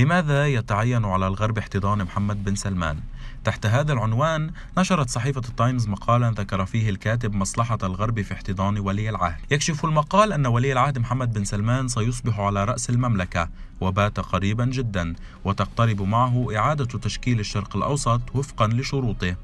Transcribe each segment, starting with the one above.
لماذا يتعين على الغرب احتضان محمد بن سلمان؟ تحت هذا العنوان نشرت صحيفة التايمز مقالا ذكر فيه الكاتب مصلحة الغرب في احتضان ولي العهد. يكشف المقال أن ولي العهد محمد بن سلمان سيصبح على رأس المملكة وبات قريبا جدا وتقترب معه إعادة تشكيل الشرق الأوسط وفقا لشروطه.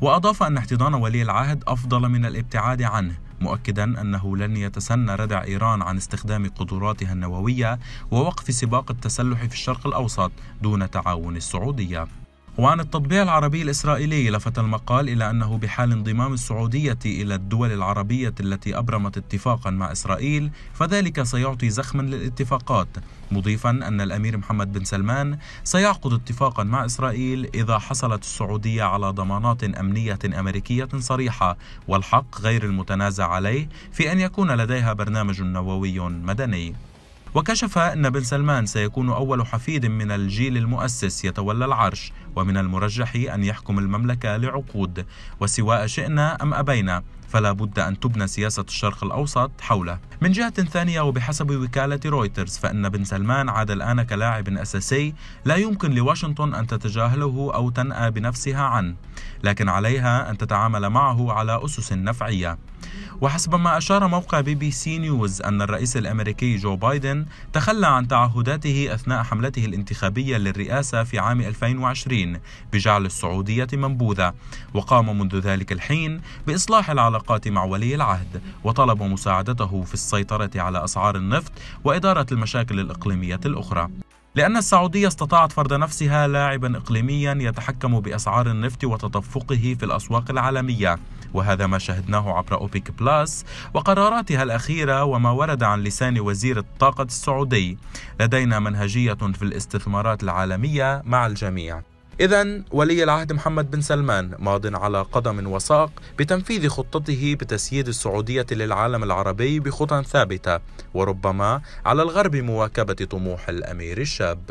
وأضاف أن احتضان ولي العهد أفضل من الابتعاد عنه. مؤكدا أنه لن يتسنى ردع إيران عن استخدام قدراتها النووية ووقف سباق التسلح في الشرق الأوسط دون تعاون السعودية. وعن التطبيع العربي الإسرائيلي لفت المقال إلى أنه بحال انضمام السعودية إلى الدول العربية التي أبرمت اتفاقا مع إسرائيل فذلك سيعطي زخما للاتفاقات مضيفا أن الأمير محمد بن سلمان سيعقد اتفاقا مع إسرائيل إذا حصلت السعودية على ضمانات أمنية أمريكية صريحة والحق غير المتنازع عليه في أن يكون لديها برنامج نووي مدني. وكشف أن بن سلمان سيكون أول حفيد من الجيل المؤسس يتولى العرش ومن المرجح أن يحكم المملكة لعقود. وسواء شئنا أم أبينا فلا بد أن تبنى سياسة الشرق الأوسط حوله. من جهة ثانية وبحسب وكالة رويترز فإن بن سلمان عاد الآن كلاعب أساسي لا يمكن لواشنطن أن تتجاهله أو تنأى بنفسها عنه لكن عليها أن تتعامل معه على أسس نفعية. وحسب ما أشار موقع بي بي سي نيوز أن الرئيس الأمريكي جو بايدن تخلى عن تعهداته أثناء حملته الانتخابية للرئاسة في عام 2020 بجعل السعودية منبوذة. وقام منذ ذلك الحين بإصلاح العلاقات مع ولي العهد وطلب مساعدته في السيطرة على أسعار النفط وإدارة المشاكل الإقليمية الأخرى. لأن السعودية استطاعت فرض نفسها لاعبا إقليميا يتحكم بأسعار النفط وتدفقه في الأسواق العالمية. وهذا ما شهدناه عبر أوبيك بلاس وقراراتها الأخيرة وما ورد عن لسان وزير الطاقة السعودي. لدينا منهجية في الاستثمارات العالمية مع الجميع. إذا ولي العهد محمد بن سلمان ماض على قدم وساق بتنفيذ خطته بتسييد السعودية للعالم العربي بخطى ثابتة وربما على الغرب مواكبة طموح الأمير الشاب.